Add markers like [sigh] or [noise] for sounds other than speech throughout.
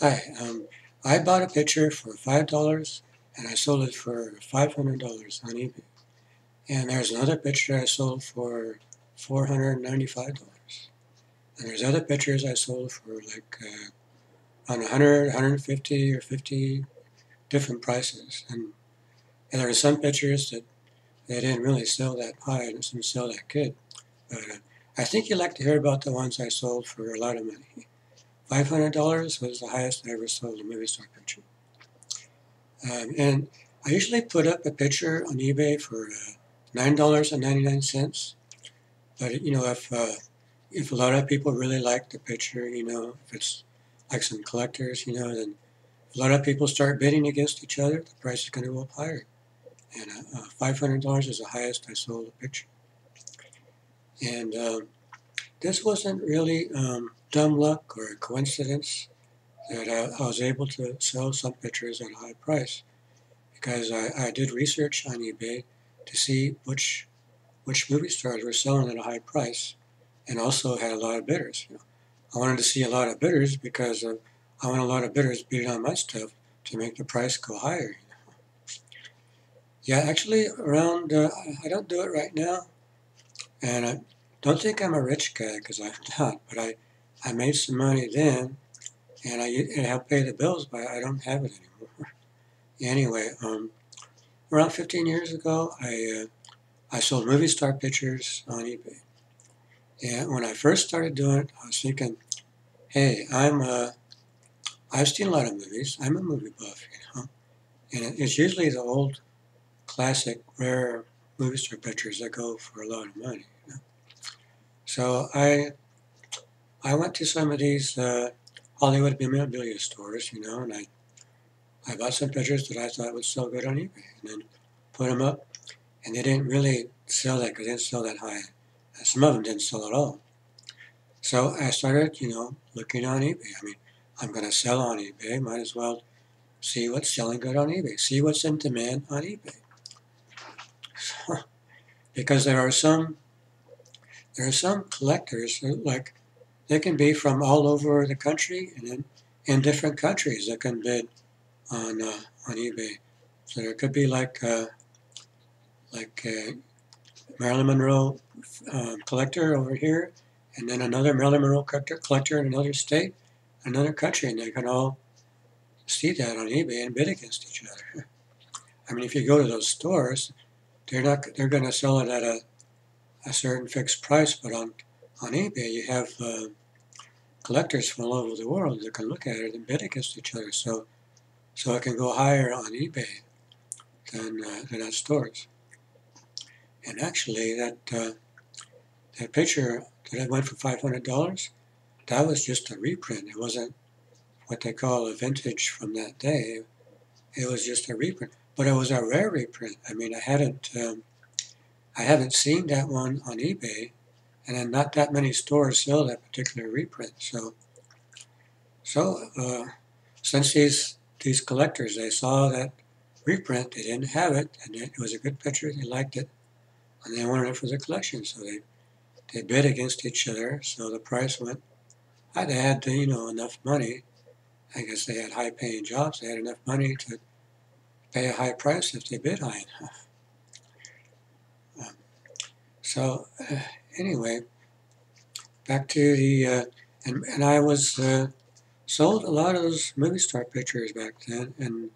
Hi, um, I bought a picture for five dollars and I sold it for five hundred dollars on eBay. And there's another picture I sold for four hundred ninety-five dollars. And there's other pictures I sold for like uh, on 100, 150 or 50 different prices. And, and there are some pictures that they didn't really sell that high and some sell that good. But uh, I think you'd like to hear about the ones I sold for a lot of money. Five hundred dollars was the highest I ever sold a movie star picture. Um, and I usually put up a picture on eBay for uh, nine dollars and ninety nine cents. But you know, if uh, if a lot of people really like the picture, you know, if it's like some collectors, you know, then a lot of people start bidding against each other, the price is going to go up higher. And uh, uh five hundred dollars is the highest I sold a picture. And um, this wasn't really um, dumb luck or a coincidence that I, I, was able to sell some pictures at a high price because I, I did research on eBay to see which which movie stars were selling at a high price and also had a lot of bidders. You know, I wanted to see a lot of bidders because uh, I want a lot of bidders bidding on my stuff to make the price go higher. You know. Yeah, actually, around uh, I don't do it right now, and I, don't think I'm a rich guy because I'm [laughs] not, but I, I made some money then and I it helped pay the bills, but I don't have it anymore. [laughs] anyway, um, around 15 years ago, I, uh, I sold movie star pictures on eBay. And when I first started doing it, I was thinking, hey, I'm uh, I've seen a lot of movies. I'm a movie buff, you know. And it's usually the old, classic, rare movie star pictures that go for a lot of money. So I I went to some of these uh, Hollywood memorabilia stores, you know, and I I bought some pictures that I thought would sell good on eBay, and then put them up, and they didn't really sell that because they didn't sell that high. Some of them didn't sell at all. So I started, you know, looking on eBay. I mean, I'm going to sell on eBay. Might as well see what's selling good on eBay. See what's in demand on eBay. [laughs] Because there are some there are some collectors like they can be from all over the country and in, in different countries that can bid on uh, on eBay. So there could be like uh, like a Marilyn Monroe um, collector over here, and then another Marilyn Monroe collector, collector in another state, another country, and they can all see that on eBay and bid against each other. [laughs] I mean, if you go to those stores, they're not they're going to sell it at a a certain fixed price, but on, on eBay you have uh, collectors from all over the world that can look at it and bid against each other. So, so it can go higher on eBay than, uh, than at stores. And actually, that uh, that picture that I went for five hundred dollars, that was just a reprint. It wasn't what they call a vintage from that day. It was just a reprint, but it was a rare reprint. I mean, I hadn't um, I haven't seen that one on eBay, and then not that many stores sell that particular reprint. So, so uh, since these these collectors they saw that reprint, they didn't have it, and it was a good picture. They liked it, and they wanted it for the collection. So they they bid against each other. So the price went. I they had you know enough money. I guess they had high paying jobs. They had enough money to pay a high price if they bid high enough. So uh, anyway, back to the uh, and and I was uh, sold a lot of those movie star pictures back then, and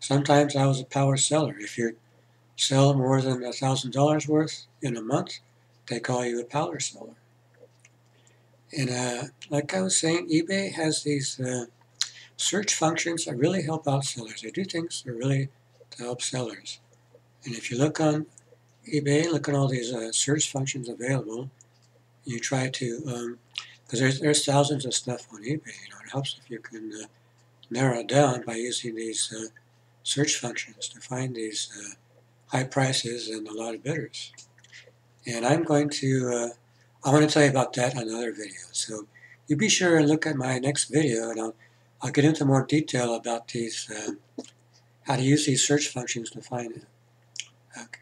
sometimes I was a power seller. If you sell more than a thousand dollars worth in a month, they call you a power seller. And uh, like I was saying, eBay has these uh, search functions that really help out sellers. They do things that really help sellers. And if you look on eBay, look at all these uh, search functions available. You try to, because um, there's, there's thousands of stuff on eBay. You know, it helps if you can uh, narrow it down by using these uh, search functions to find these uh, high prices and a lot of bidders. And I'm going to, uh, I want to tell you about that in another video. So you be sure and look at my next video and I'll, I'll get into more detail about these, uh, how to use these search functions to find it. Okay.